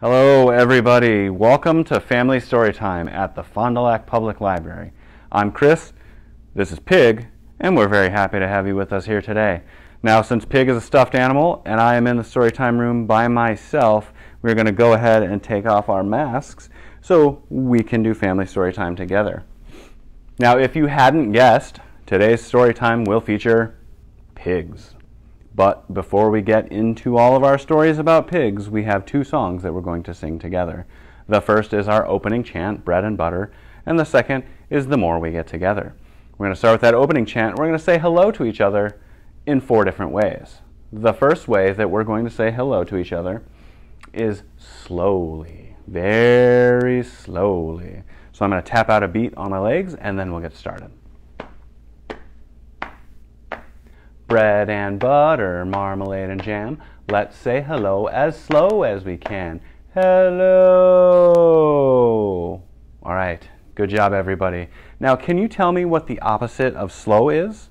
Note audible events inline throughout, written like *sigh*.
Hello, everybody. Welcome to Family Storytime at the Fond du Lac Public Library. I'm Chris, this is Pig, and we're very happy to have you with us here today. Now, since Pig is a stuffed animal and I am in the Storytime room by myself, we're going to go ahead and take off our masks so we can do Family Storytime together. Now, if you hadn't guessed, today's Storytime will feature pigs. But before we get into all of our stories about pigs, we have two songs that we're going to sing together. The first is our opening chant, Bread and Butter, and the second is The More We Get Together. We're going to start with that opening chant. We're going to say hello to each other in four different ways. The first way that we're going to say hello to each other is slowly, very slowly. So I'm going to tap out a beat on my legs and then we'll get started. Bread and butter, marmalade and jam. Let's say hello as slow as we can. Hello. All right, good job, everybody. Now, can you tell me what the opposite of slow is?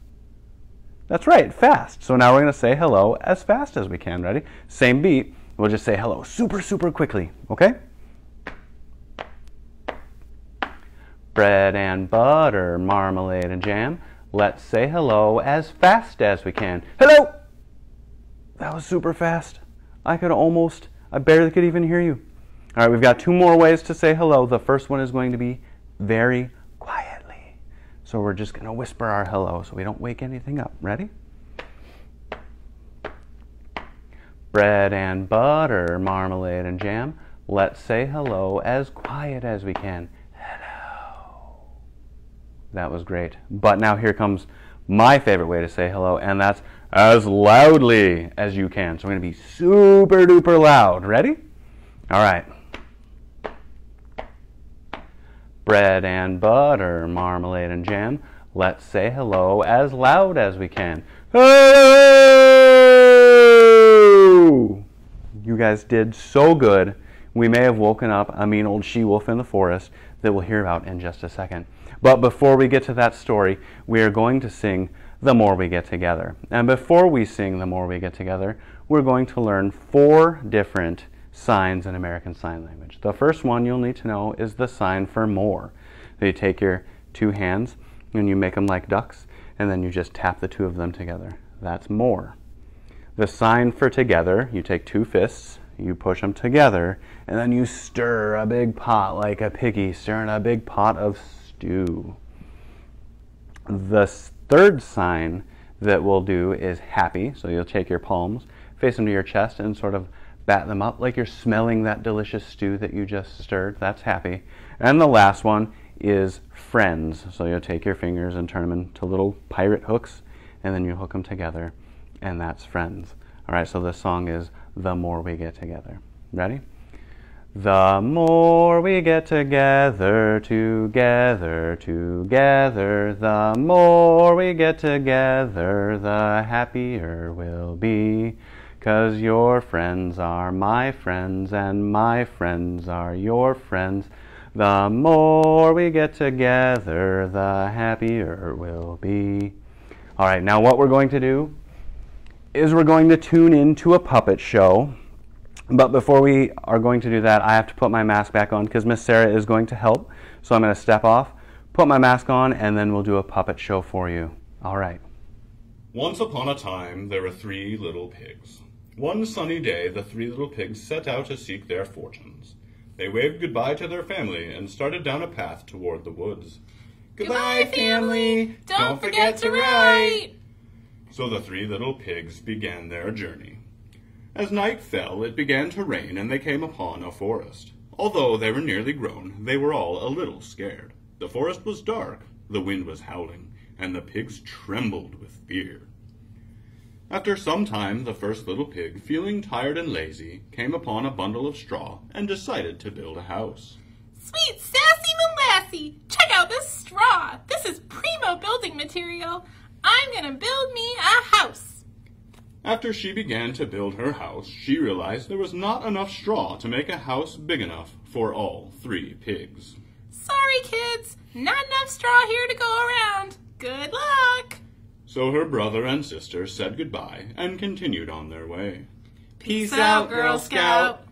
That's right, fast. So now we're going to say hello as fast as we can. Ready? Same beat. We'll just say hello super, super quickly. Okay? Bread and butter, marmalade and jam. Let's say hello as fast as we can. Hello! That was super fast. I could almost, I barely could even hear you. All right, we've got two more ways to say hello. The first one is going to be very quietly. So we're just going to whisper our hello so we don't wake anything up. Ready? Bread and butter, marmalade and jam. Let's say hello as quiet as we can. That was great. But now here comes my favorite way to say hello, and that's as loudly as you can. So I'm going to be super duper loud. Ready? All right. Bread and butter, marmalade and jam. Let's say hello as loud as we can. Hello! You guys did so good. We may have woken up a mean old she wolf in the forest that we'll hear about in just a second. But before we get to that story, we are going to sing The More We Get Together. And before we sing The More We Get Together, we're going to learn four different signs in American Sign Language. The first one you'll need to know is the sign for more. So you take your two hands and you make them like ducks, and then you just tap the two of them together. That's more. The sign for together, you take two fists, you push them together, and then you stir a big pot like a piggy stirring a big pot of do. The third sign that we'll do is happy. So you'll take your palms, face them to your chest, and sort of bat them up like you're smelling that delicious stew that you just stirred. That's happy. And the last one is friends. So you'll take your fingers and turn them into little pirate hooks, and then you hook them together, and that's friends. All right, so the song is The More We Get Together. Ready? The more we get together, together, together, the more we get together, the happier we'll be. Cause your friends are my friends, and my friends are your friends. The more we get together, the happier we'll be. All right, now what we're going to do is we're going to tune into a puppet show but before we are going to do that, I have to put my mask back on because Miss Sarah is going to help. So I'm going to step off, put my mask on, and then we'll do a puppet show for you. All right. Once upon a time, there were three little pigs. One sunny day, the three little pigs set out to seek their fortunes. They waved goodbye to their family and started down a path toward the woods. Goodbye, family! Don't forget to write! So the three little pigs began their journey. As night fell, it began to rain, and they came upon a forest. Although they were nearly grown, they were all a little scared. The forest was dark, the wind was howling, and the pigs trembled with fear. After some time, the first little pig, feeling tired and lazy, came upon a bundle of straw and decided to build a house. Sweet sassy molassie! Check out this straw! This is primo building material! I'm gonna build me a house! After she began to build her house, she realized there was not enough straw to make a house big enough for all three pigs. Sorry, kids, not enough straw here to go around. Good luck! So her brother and sister said goodbye and continued on their way. Peace out, Girl Scout!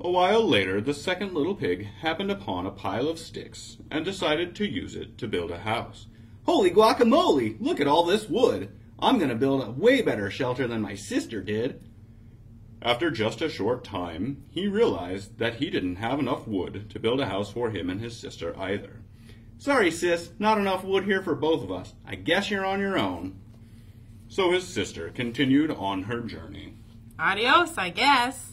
A while later, the second little pig happened upon a pile of sticks and decided to use it to build a house. Holy guacamole! Look at all this wood. I'm gonna build a way better shelter than my sister did. After just a short time, he realized that he didn't have enough wood to build a house for him and his sister either. Sorry, sis, not enough wood here for both of us. I guess you're on your own. So his sister continued on her journey. Adios, I guess.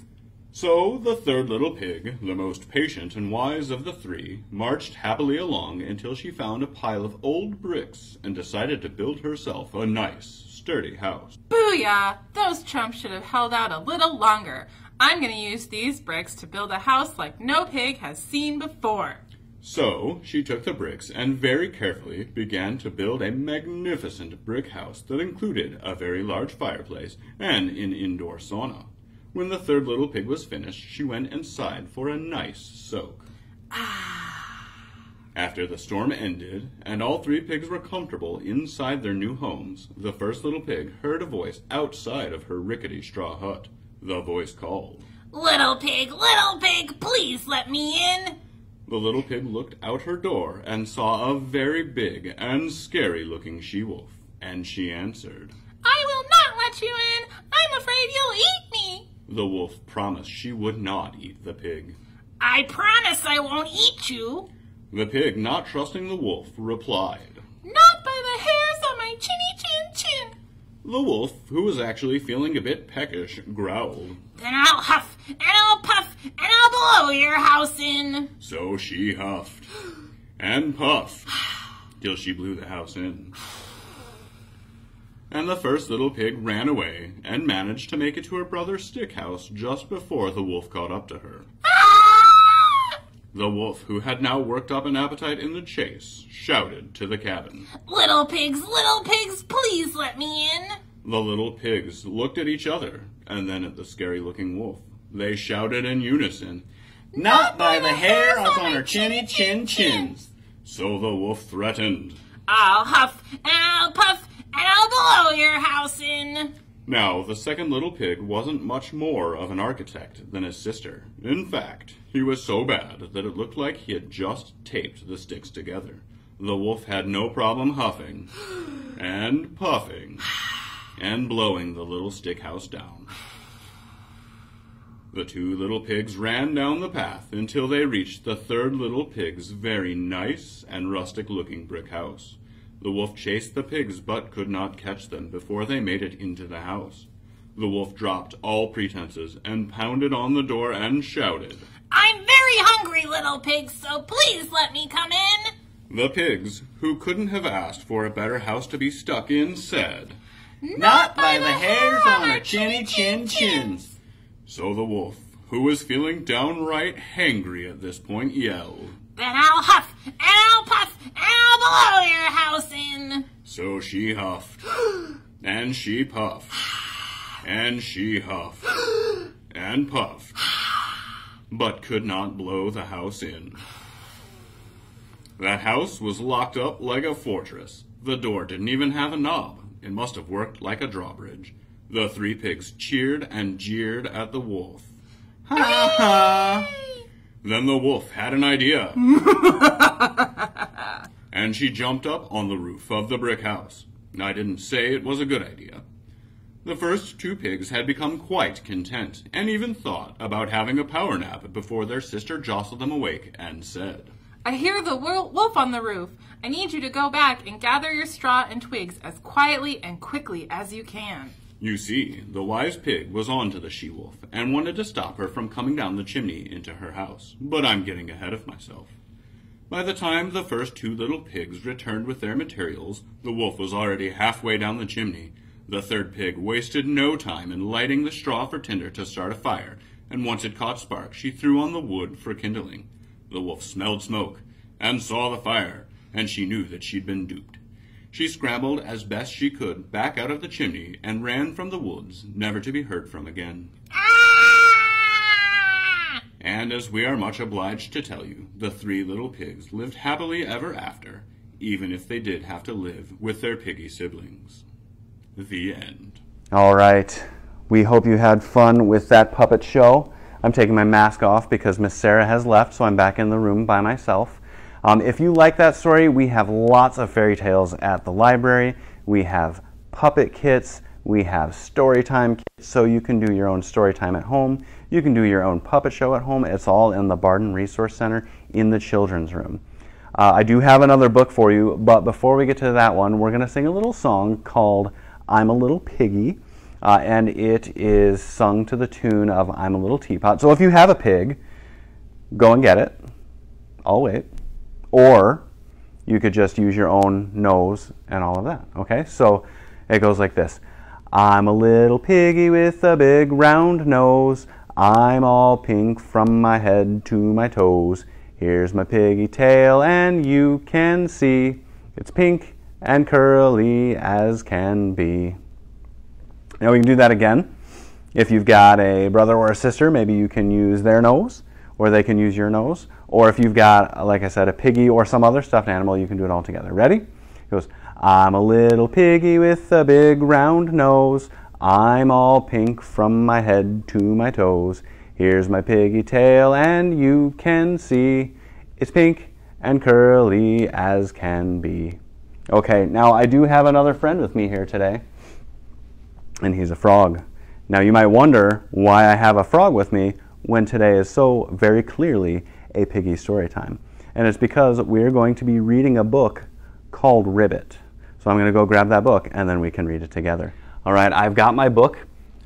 So the third little pig, the most patient and wise of the three, marched happily along until she found a pile of old bricks and decided to build herself a nice, sturdy house. Booyah! Those chumps should have held out a little longer. I'm gonna use these bricks to build a house like no pig has seen before. So she took the bricks and very carefully began to build a magnificent brick house that included a very large fireplace and an indoor sauna. When the third little pig was finished, she went inside for a nice soak. Ah. After the storm ended and all three pigs were comfortable inside their new homes, the first little pig heard a voice outside of her rickety straw hut. The voice called. Little pig, little pig, please let me in. The little pig looked out her door and saw a very big and scary looking she wolf, and she answered. I will not let you in. I'm afraid you'll eat. The wolf promised she would not eat the pig. I promise I won't eat you. The pig, not trusting the wolf, replied. Not by the hairs on my chinny chin chin. The wolf, who was actually feeling a bit peckish, growled. Then I'll huff and I'll puff and I'll blow your house in. So she huffed and puffed *sighs* till she blew the house in. And the first little pig ran away and managed to make it to her brother's stick house just before the wolf caught up to her. Ah! The wolf, who had now worked up an appetite in the chase, shouted to the cabin. Little pigs, little pigs, please let me in. The little pigs looked at each other and then at the scary looking wolf. They shouted in unison. Not by the hairs on her chinny chin chins. So the wolf threatened. I'll huff and I'll puff and I'll blow your house in. Now, the second little pig wasn't much more of an architect than his sister. In fact, he was so bad that it looked like he had just taped the sticks together. The wolf had no problem huffing and puffing and blowing the little stick house down. The two little pigs ran down the path until they reached the third little pig's very nice and rustic looking brick house. The wolf chased the pigs but could not catch them before they made it into the house. The wolf dropped all pretenses and pounded on the door and shouted. I'm very hungry, little pigs, so please let me come in. The pigs, who couldn't have asked for a better house to be stuck in, said. Not by the hairs on our chinny chin chins. So the wolf, who was feeling downright hangry at this point, yelled. Then I'll huff and I'll puff and I'll blow your house in. So she huffed, *gasps* and she puffed, and she huffed, *gasps* and puffed, but could not blow the house in. That house was locked up like a fortress. The door didn't even have a knob. It must have worked like a drawbridge. The three pigs cheered and jeered at the wolf. Ha ha! Then the wolf had an idea. *laughs* and she jumped up on the roof of the brick house. I didn't say it was a good idea. The first two pigs had become quite content, and even thought about having a power nap before their sister jostled them awake and said, I hear the wolf on the roof. I need you to go back and gather your straw and twigs as quietly and quickly as you can. You see, the wise pig was on to the she wolf and wanted to stop her from coming down the chimney into her house. But I'm getting ahead of myself. By the time the first two little pigs returned with their materials, the wolf was already halfway down the chimney. The third pig wasted no time in lighting the straw for tinder to start a fire, and once it caught spark, she threw on the wood for kindling. The wolf smelled smoke and saw the fire, and she knew that she'd been duped. She scrambled as best she could back out of the chimney and ran from the woods, never to be heard from again. Ah! And as we are much obliged to tell you, the three little pigs lived happily ever after, even if they did have to live with their piggy siblings. The end. All right. We hope you had fun with that puppet show. I'm taking my mask off because Miss Sarah has left, so I'm back in the room by myself. Um, if you like that story, we have lots of fairy tales at the library. We have puppet kits, we have story time kits, so you can do your own story time at home. You can do your own puppet show at home. It's all in the Barden Resource Center in the children's room. Uh, I do have another book for you, but before we get to that one, we're going to sing a little song called I'm a Little Piggy. Uh, and it is sung to the tune of I'm a Little Teapot. So if you have a pig, go and get it. I'll wait. Or you could just use your own nose and all of that. Okay? So it goes like this I'm a little piggy with a big round nose. I'm all pink from my head to my toes. Here's my piggy tail, and you can see it's pink and curly as can be. Now we can do that again. If you've got a brother or a sister, maybe you can use their nose, or they can use your nose. Or if you've got, like I said, a piggy or some other stuffed animal, you can do it all together. Ready? It goes, I'm a little piggy with a big round nose. I'm all pink from my head to my toes. Here's my piggy tail, and you can see it's pink and curly as can be. Okay, now I do have another friend with me here today, and he's a frog. Now you might wonder why I have a frog with me when today is so very clearly a piggy story time. And it's because we're going to be reading a book called Ribbit. So I'm going to go grab that book and then we can read it together. All right, I've got my book,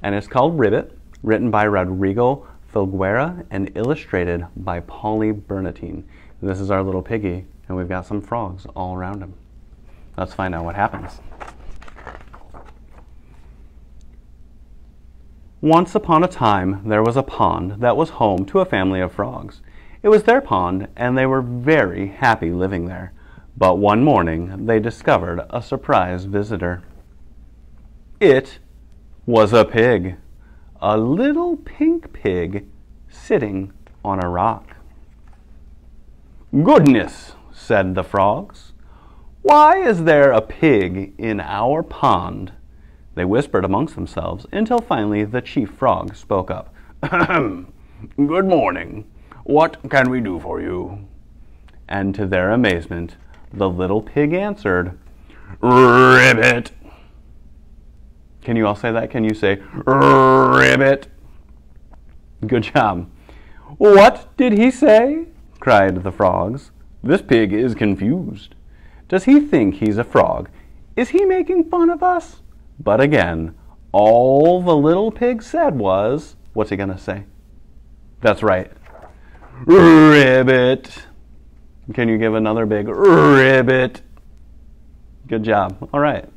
and it's called Ribbit, written by Rodrigo Folgueira and illustrated by Poly Bernatene. This is our little piggy, and we've got some frogs all around him. Let's find out what happens. Once upon a time, there was a pond that was home to a family of frogs. It was their pond, and they were very happy living there. But one morning, they discovered a surprise visitor. It was a pig a little pink pig sitting on a rock. Goodness, said the frogs, why is there a pig in our pond? They whispered amongst themselves until finally the chief frog spoke up. *clears throat* Good morning. What can we do for you? And to their amazement, the little pig answered, Ribbit. Can you all say that? Can you say ribbit? Good job. What did he say? cried the frogs. This pig is confused. Does he think he's a frog? Is he making fun of us? But again, all the little pig said was, what's he going to say? That's right. Ribbit. Can you give another big ribbit? Good job. All right.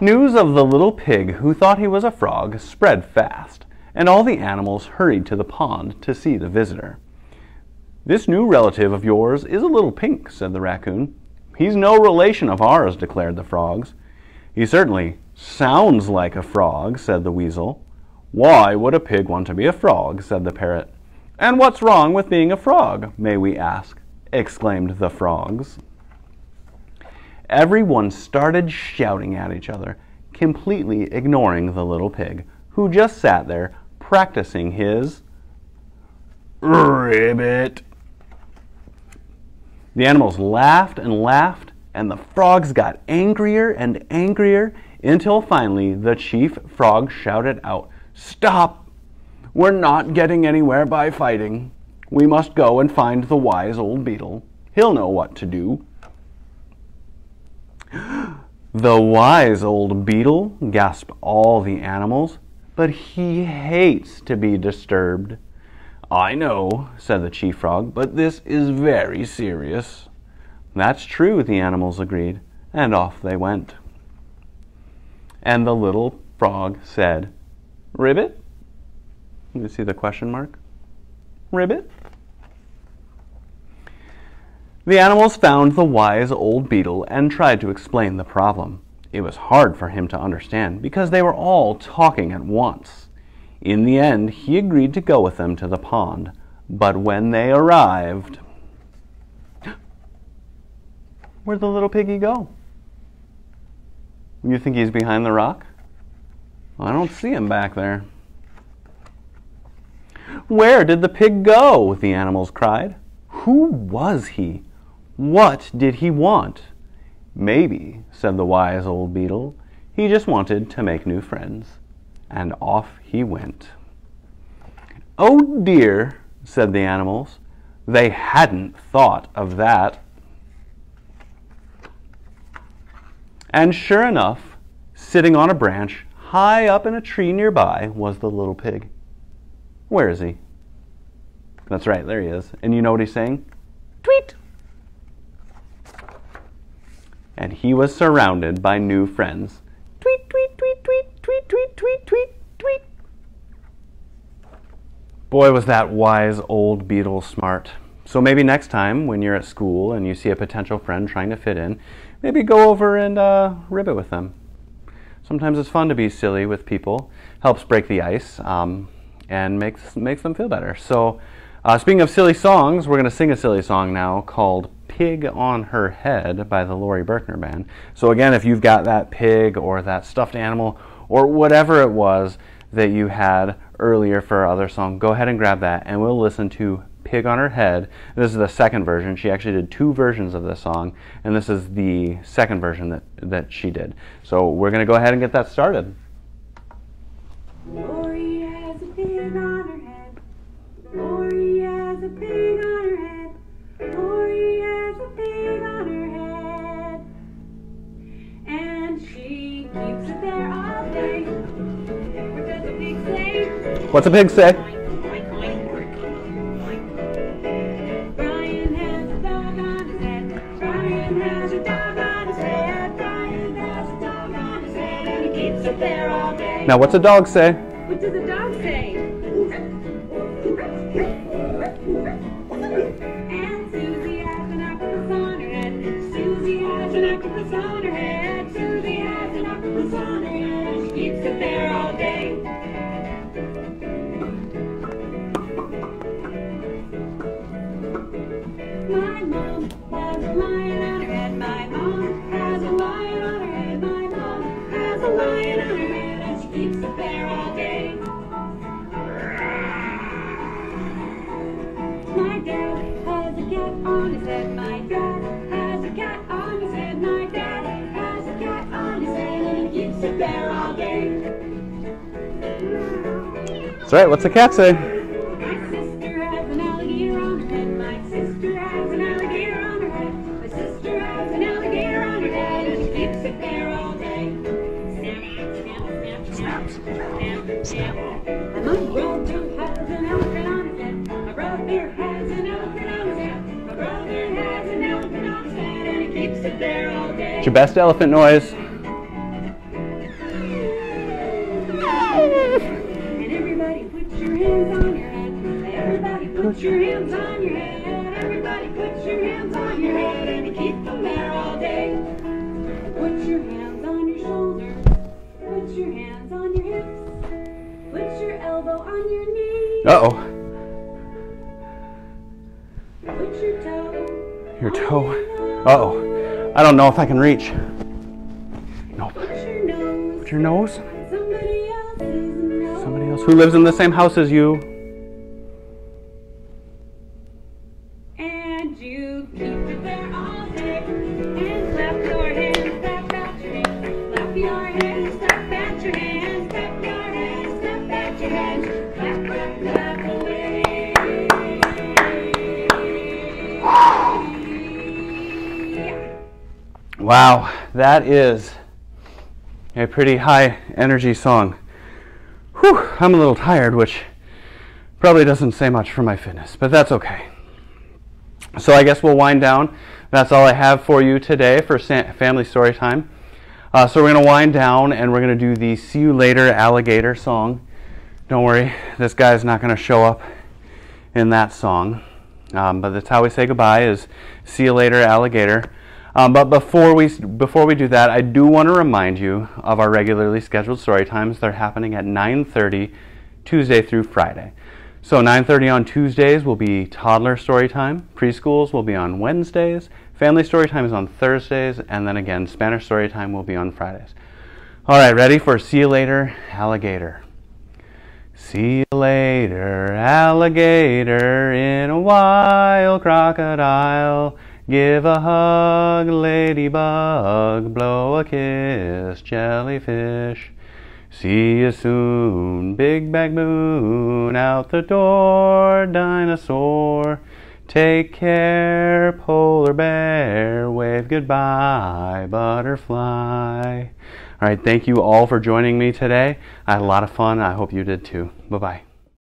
News of the little pig who thought he was a frog spread fast, and all the animals hurried to the pond to see the visitor. This new relative of yours is a little pink, said the raccoon. He's no relation of ours, declared the frogs. He certainly sounds like a frog, said the weasel. Why would a pig want to be a frog? said the parrot. And what's wrong with being a frog, may we ask? Exclaimed the frogs. Everyone started shouting at each other, completely ignoring the little pig, who just sat there practicing his ribbit. The animals laughed and laughed, and the frogs got angrier and angrier until finally the chief frog shouted out, Stop! We're not getting anywhere by fighting. We must go and find the wise old beetle. He'll know what to do. *gasps* The wise old beetle, gasped all the animals, but he hates to be disturbed. I know, said the chief frog, but this is very serious. That's true, the animals agreed, and off they went. And the little frog said, Ribbit? You see the question mark? Ribbit? The animals found the wise old beetle and tried to explain the problem. It was hard for him to understand because they were all talking at once. In the end, he agreed to go with them to the pond. But when they arrived. *gasps* Where'd the little piggy go? You think he's behind the rock? I don't see him back there. Where did the pig go? the animals cried. Who was he? What did he want? Maybe, said the wise old beetle, he just wanted to make new friends. And off he went. Oh dear, said the animals. They hadn't thought of that. And sure enough, sitting on a branch high up in a tree nearby was the little pig. Where is he? That's right, there he is. And you know what he's saying? Tweet! And he was surrounded by new friends. Tweet, tweet, tweet, tweet, tweet, tweet, tweet, tweet, tweet. Boy, was that wise old beetle smart. So maybe next time when you're at school and you see a potential friend trying to fit in, maybe go over and uh, rib it with them. Sometimes it's fun to be silly with people, helps break the ice, um, and makes, makes them feel better. So, uh, speaking of silly songs, we're going to sing a silly song now called Pig on Her Head by the Laurie Berkner Band. So, again, if you've got that pig or that stuffed animal or whatever it was that you had earlier for our other song, go ahead and grab that and we'll listen to Pig on Her Head. This is the second version. She actually did two versions of this song, and this is the second version that, that she did. So we're going to go ahead and get that started. What's a pig say? Now, what's a dog say? My mom has a lion on her head. My mom has a lion on her head. My mom has a lion on her head, and she keeps it there all day. My dad has a cat on his head. My dad has a cat on his head. My dad has a cat on his head, and he keeps it there all day. That's right, what's the cat say? Snap, snap, snap, snap, snap, snap. And my brother has an elephant on his. My brother has an elephant on his. My brother has an elephant on his and he keeps it there all day. It's your best elephant noise. And everybody put your hands on your head. Everybody put your hands on your head. Everybody put your hands on your head elbow on your knee. Uh oh. Put your toe. Your toe. Uh oh. I don't know if I can reach. Nope. Put your nose. Put your nose. Somebody else's nose. Somebody else who lives in the same house as you. Wow, that is a pretty high energy song. Whew, I'm a little tired, which probably doesn't say much for my fitness, but that's okay. So I guess we'll wind down. That's all I have for you today for family story time. Uh, so we're going to wind down and we're going to do the See You Later Alligator song. Don't worry, this guy's not going to show up in that song. Um, but that's how we say goodbye is See You Later Alligator. Um, but before we before we do that, I do want to remind you of our regularly scheduled story times. They're happening at 9:30 Tuesday through Friday. So 9:30 on Tuesdays will be toddler story time. Preschools will be on Wednesdays. Family story time is on Thursdays, and then again, Spanish story time will be on Fridays. All right, ready for See You Later, Alligator. See you later, Alligator in a wild crocodile. Give a hug, ladybug. Blow a kiss, jellyfish. See you soon, big bag moon. Out the door, dinosaur. Take care, polar bear. Wave goodbye, butterfly. All right, thank you all for joining me today. I had a lot of fun. I hope you did too. Bye bye.